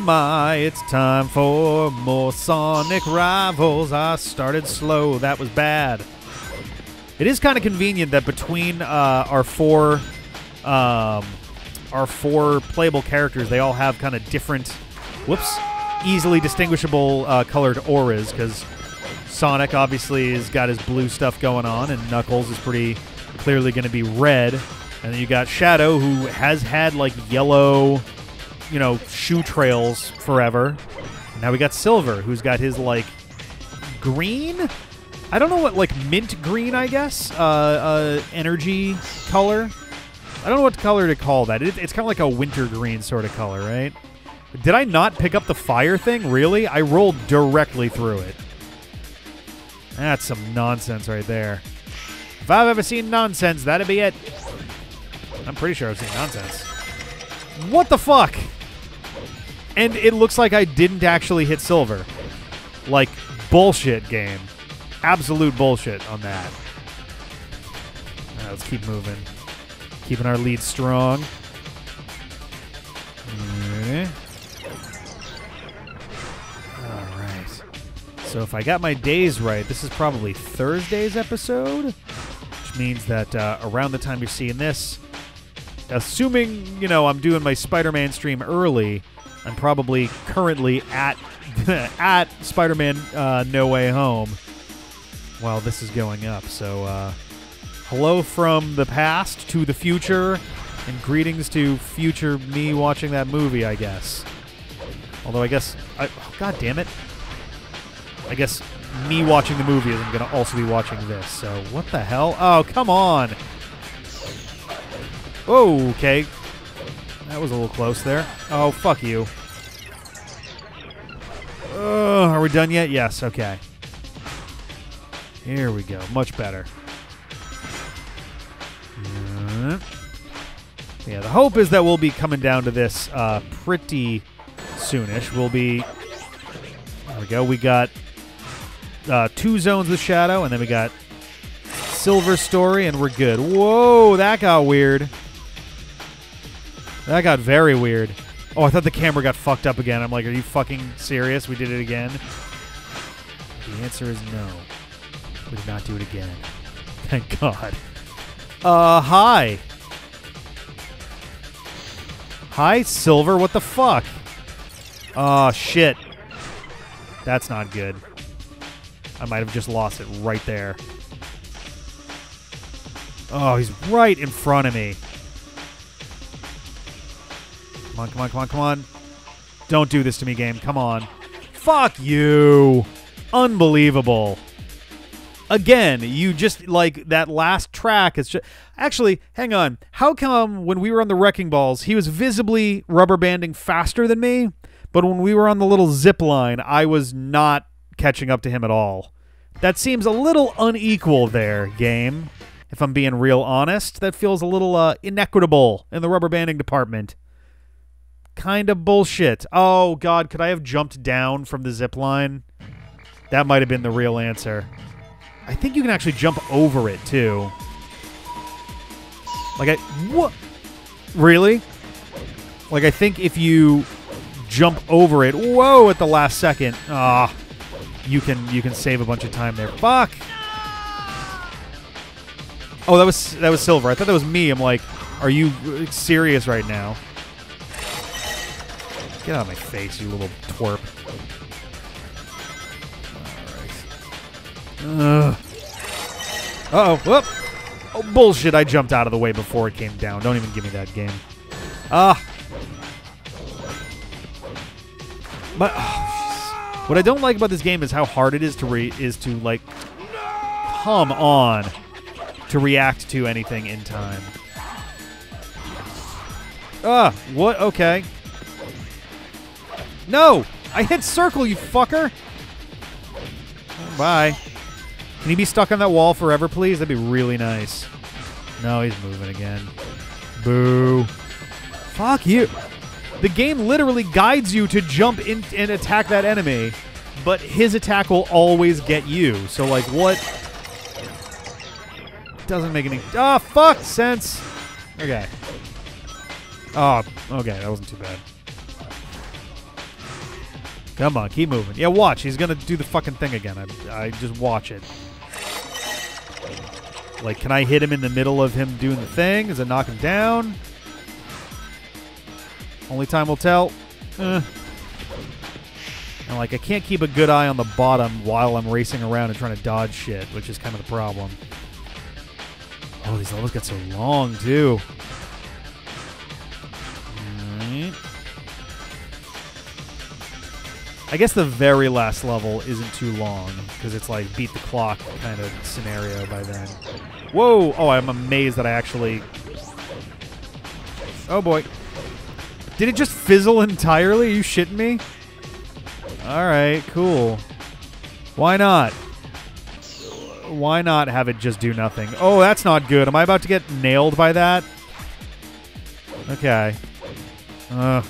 My, it's time for more Sonic Rivals. I started slow. That was bad. It is kind of convenient that between uh, our four um, our four playable characters, they all have kind of different, whoops, easily distinguishable uh, colored auras because Sonic obviously has got his blue stuff going on, and Knuckles is pretty clearly going to be red. And then you got Shadow, who has had like yellow, you know, shoe trails forever. Now we got Silver, who's got his like green. I don't know what like mint green, I guess, uh, uh, energy color. I don't know what color to call that. It, it's kind of like a winter green sort of color, right? Did I not pick up the fire thing? Really? I rolled directly through it. That's some nonsense right there. If I've ever seen nonsense, that'd be it. I'm pretty sure I've seen nonsense. What the fuck? And it looks like I didn't actually hit silver. Like, bullshit game. Absolute bullshit on that. Now let's keep moving. Keeping our lead strong. All right. So if I got my days right, this is probably Thursday's episode, which means that uh, around the time you're seeing this, assuming you know I'm doing my Spider-Man stream early, I'm probably currently at at Spider-Man uh, No Way Home while this is going up. So uh, hello from the past to the future, and greetings to future me watching that movie. I guess. Although I guess I, oh, God damn it. I guess me watching the movie is I'm going to also be watching this. So what the hell? Oh, come on. Oh, okay. That was a little close there. Oh, fuck you. Are we done yet? Yes, okay. Here we go. Much better. Yeah, the hope is that we'll be coming down to this uh, pretty soonish. We'll be. There we go. We got uh, two zones with Shadow, and then we got Silver Story, and we're good. Whoa, that got weird. That got very weird. Oh, I thought the camera got fucked up again. I'm like, are you fucking serious? We did it again? The answer is no. We did not do it again. Thank God. Uh, hi. Hi, Silver. What the fuck? Oh, shit. That's not good. I might have just lost it right there. Oh, he's right in front of me. Come on, come on, come on, come on. Don't do this to me, game. Come on. Fuck you. Unbelievable. Again, you just like that last track is just actually, hang on. How come when we were on the wrecking balls, he was visibly rubber banding faster than me, but when we were on the little zip line, I was not catching up to him at all. That seems a little unequal there, game. If I'm being real honest, that feels a little uh, inequitable in the rubber banding department. Kind of bullshit. Oh god, could I have jumped down from the zip line? That might have been the real answer. I think you can actually jump over it too. Like I what? Really? Like I think if you jump over it, whoa, at the last second, ah, you can you can save a bunch of time there. Fuck. Oh, that was that was silver. I thought that was me. I'm like, are you serious right now? Get out of my face, you little twerp. Ugh. Uh-oh. Whoop. Oh, bullshit. I jumped out of the way before it came down. Don't even give me that game. Ah. But oh, what I don't like about this game is how hard it is to re- is to like come on to react to anything in time. Ah, what? Okay. No! I hit circle, you fucker! Bye. Can he be stuck on that wall forever, please? That'd be really nice. No, he's moving again. Boo. Fuck you. The game literally guides you to jump in and attack that enemy, but his attack will always get you. So, like, what? Doesn't make any. Ah, fuck sense. Okay. Oh, okay. That wasn't too bad. Come on, keep moving. Yeah, watch. He's gonna do the fucking thing again. I, I just watch it. Like, can I hit him in the middle of him doing the thing? Is it knock him down? Only time will tell. Eh. And like, I can't keep a good eye on the bottom while I'm racing around and trying to dodge shit, which is kind of the problem. Oh, these levels get so long too. I guess the very last level isn't too long because it's like beat the clock kind of scenario by then. Whoa! Oh, I'm amazed that I actually. Oh boy. Did it just fizzle entirely? Are you shitting me? Alright, cool. Why not? Why not have it just do nothing? Oh, that's not good. Am I about to get nailed by that? Okay. Uh.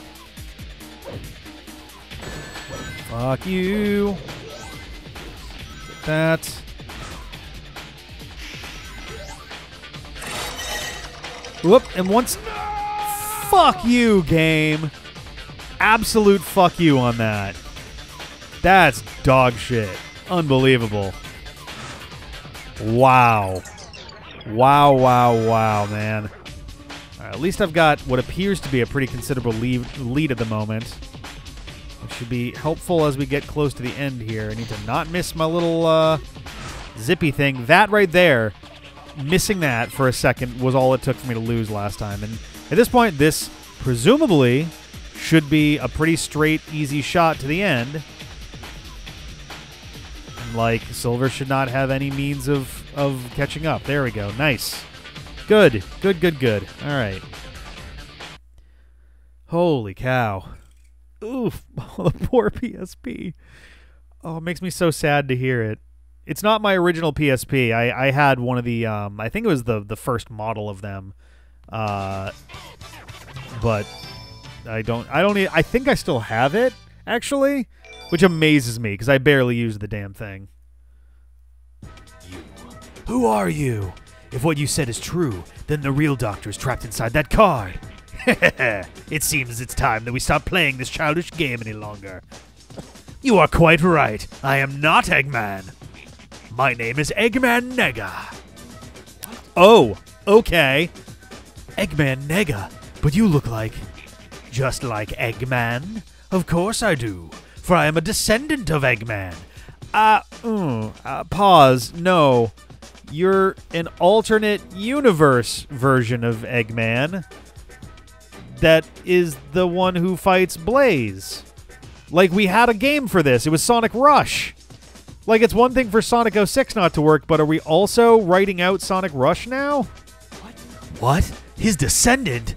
Fuck you. That. Whoop, and once. Fuck you, game. Absolute fuck you on that. That's dog shit. Unbelievable. Wow. Wow, wow, wow, man. at least I've got what appears to be a pretty considerable lead, lead at the moment. Which should be helpful as we get close to the end here. I need to not miss my little uh, zippy thing. That right there, missing that for a second was all it took for me to lose last time. And at this point, this presumably should be a pretty straight, easy shot to the end. Like, Silver should not have any means of, of catching up. There we go. Nice. Good. Good, good, good. All right. Holy cow. Oof. the poor PSP. Oh, it makes me so sad to hear it. It's not my original PSP. I, I had one of the, um, I think it was the, the first model of them. Uh, but I don't, I don't, I think I still have it, actually which amazes me because I barely use the damn thing. You. Who are you? If what you said is true, then the real doctor is trapped inside that card. it seems it's time that we stop playing this childish game any longer. You are quite right. I am not Eggman. My name is Eggman Nega. Oh, okay. Eggman Nega, but you look like. Just like Eggman? Of course I do for I am a descendant of Eggman. Uh, mm, uh, pause. No. You're an alternate universe version of Eggman that is the one who fights Blaze. Like, we had a game for this. It was Sonic Rush. Like, it's one thing for Sonic 06 not to work, but are we also writing out Sonic Rush now? What? What? His descendant?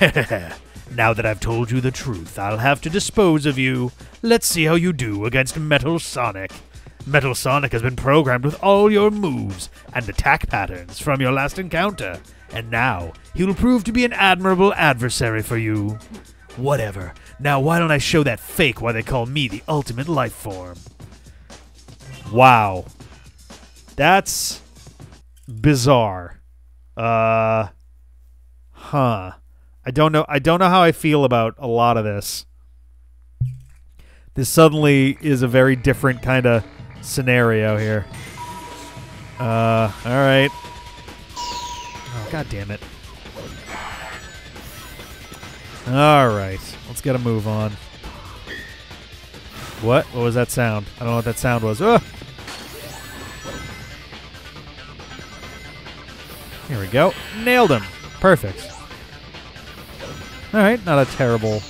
Now that I've told you the truth, I'll have to dispose of you. Let's see how you do against Metal Sonic. Metal Sonic has been programmed with all your moves and attack patterns from your last encounter, and now he will prove to be an admirable adversary for you. Whatever. Now, why don't I show that fake why they call me the ultimate life form? Wow. That's bizarre. Uh, huh. I don't know. I don't know how I feel about a lot of this. This suddenly is a very different kind of scenario here. Uh, all right. God damn it. All right. Let's get a move on. What? What was that sound? I don't know what that sound was. Here we go. Nailed him. Perfect. All right, not a terrible,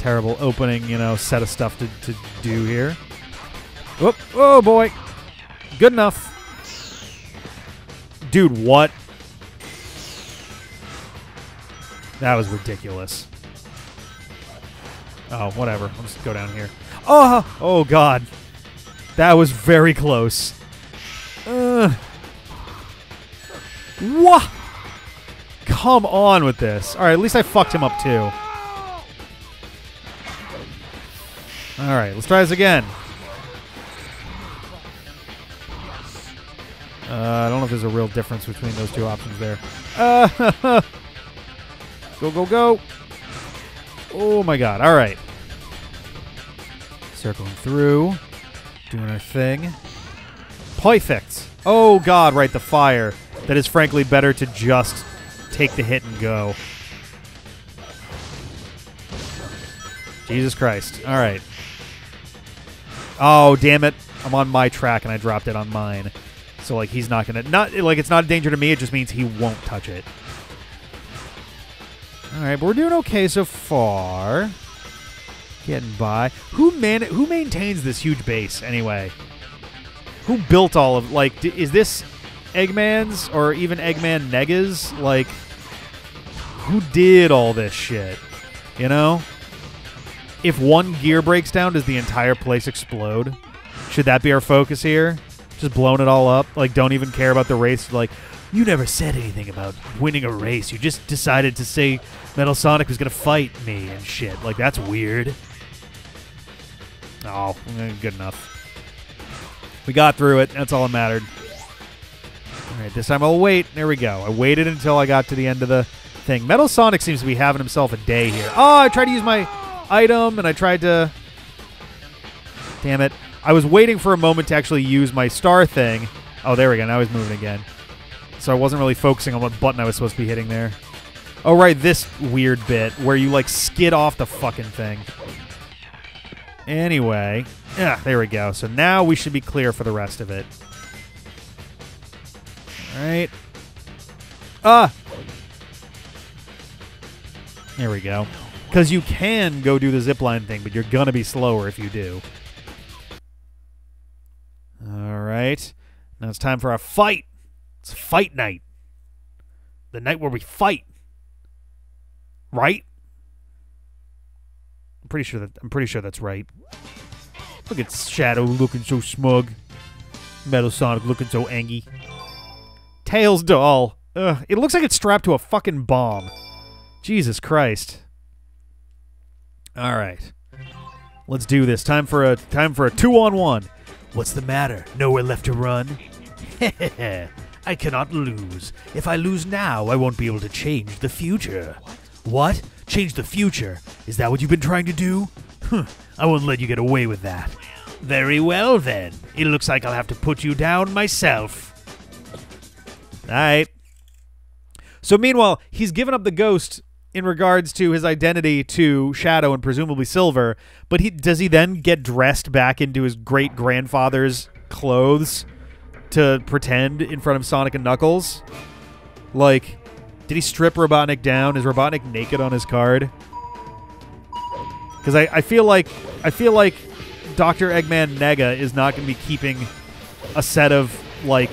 terrible opening, you know, set of stuff to, to do here. Whoop! Oh boy, good enough. Dude, what? That was ridiculous. Oh, whatever. I'll just go down here. Oh, oh God, that was very close. Uh, what? Come on with this. All right, at least I fucked him up too. All right, let's try this again. Uh, I don't know if there's a real difference between those two options there. Uh, go, go, go. Oh my god. All right. Circling through. Doing our thing. Perfect. Oh god, right, the fire. That is frankly better to just take the hit and go. Jesus Christ. All right. Oh, damn it. I'm on my track and I dropped it on mine. So like he's not gonna not like it's not a danger to me, it just means he won't touch it. Alright, but we're doing okay so far. Getting by. Who man who maintains this huge base anyway? Who built all of like is this Eggman's or even Eggman Nega's? Like who did all this shit? You know? If one gear breaks down, does the entire place explode? Should that be our focus here? Just blowing it all up? Like, don't even care about the race? Like, you never said anything about winning a race. You just decided to say Metal Sonic was going to fight me and shit. Like, that's weird. Oh, eh, good enough. We got through it. That's all that mattered. All right, this time I'll wait. There we go. I waited until I got to the end of the thing. Metal Sonic seems to be having himself a day here. Oh, I tried to use my item and I tried to. Damn it. I was waiting for a moment to actually use my star thing. Oh, there we go. Now he's moving again. So I wasn't really focusing on what button I was supposed to be hitting there. Oh, right. This weird bit where you, like, skid off the fucking thing. Anyway. Yeah, there we go. So now we should be clear for the rest of it. All right. Ah! There we go. Because you can go do the zipline thing, but you're going to be slower if you do. All right. Now it's time for a fight. It's fight night. The night where we fight. Right? I'm pretty sure that I'm pretty sure that's right. Look at Shadow looking so smug. Metal Sonic looking so angry. Tails doll. Ugh, it looks like it's strapped to a fucking bomb. Jesus Christ. All right. Let's do this. Time for a time for a 2 on 1. What's the matter? Nowhere left to run? I cannot lose. If I lose now, I won't be able to change the future. What? Change the future? Is that what you've been trying to do? Huh, I won't let you get away with that. Very well, then. It looks like I'll have to put you down myself. Alright. So, meanwhile, he's given up the ghost in regards to his identity to Shadow and presumably Silver, but he does he then get dressed back into his great grandfather's clothes to pretend in front of Sonic and Knuckles? Like, did he strip Robotnik down? Is Robotnik naked on his card? Because I, I feel like I feel like Dr. Eggman Nega is not going to be keeping a set of like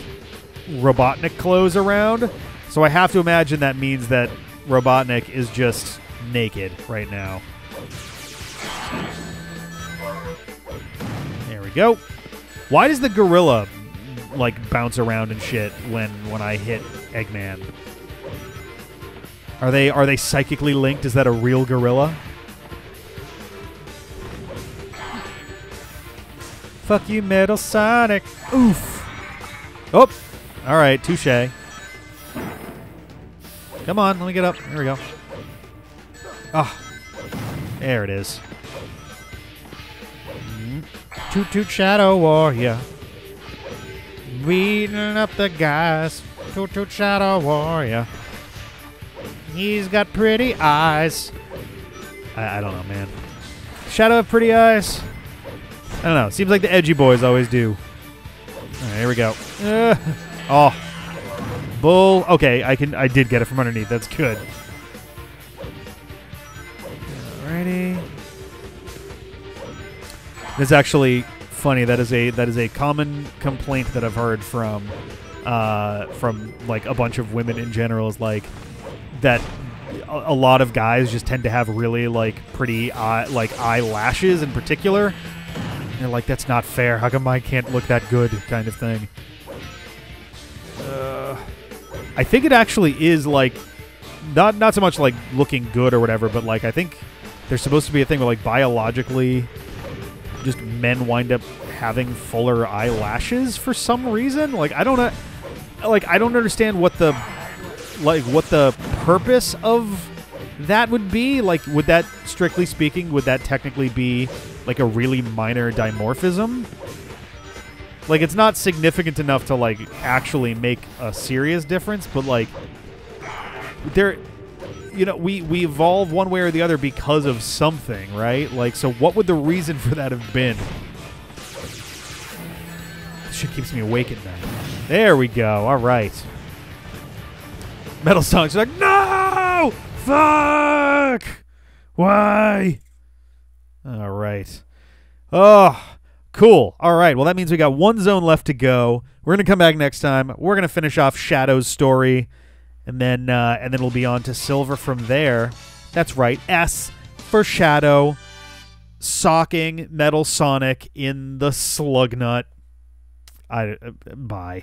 Robotnik clothes around. So I have to imagine that means that Robotnik is just naked right now. There we go. Why does the gorilla like bounce around and shit when when I hit Eggman? Are they are they psychically linked? Is that a real gorilla? Fuck you, Metal Sonic. Oof. Oh. All right, touche. Come on, let me get up. There we go. Ah. There it is. Mm. Toot toot shadow warrior. Beating up the guys. Toot toot shadow warrior. He's got pretty eyes. I, I don't know, man. Shadow of pretty eyes. I don't know. Seems like the edgy boys always do. All right, here we go. Uh, oh, bull. Okay, I can. I did get it from underneath. That's good. Alrighty. It's actually funny. That is a that is a common complaint that I've heard from uh, from like a bunch of women in general. Is like that a, lot of guys just tend to have really like pretty eye, like eyelashes in particular. And they're like, that's not fair. How come mine can't look that good? Kind of thing. Uh, I think it actually is like not not so much like looking good or whatever, but like I think there's supposed to be a thing where like biologically, just men wind up having fuller eyelashes for some reason. Like I don't know, like I don't understand what the like what the purpose of that would be. Like, would that strictly speaking, would that technically be like a really minor dimorphism. Like it's not significant enough to like actually make a serious difference, but like there you know, we we evolve one way or the other because of something, right? Like so what would the reason for that have been? This shit keeps me awake at night. There we go. All right. Metal Sonic's like, "No! Fuck! Why?" All right. Oh, cool. All right. Well, that means we got one zone left to go. We're gonna come back next time. We're gonna finish off Shadow's story, and then uh, and then we'll be on to Silver from there. That's right. S for Shadow, socking Metal Sonic in the Slugnut. I uh, bye.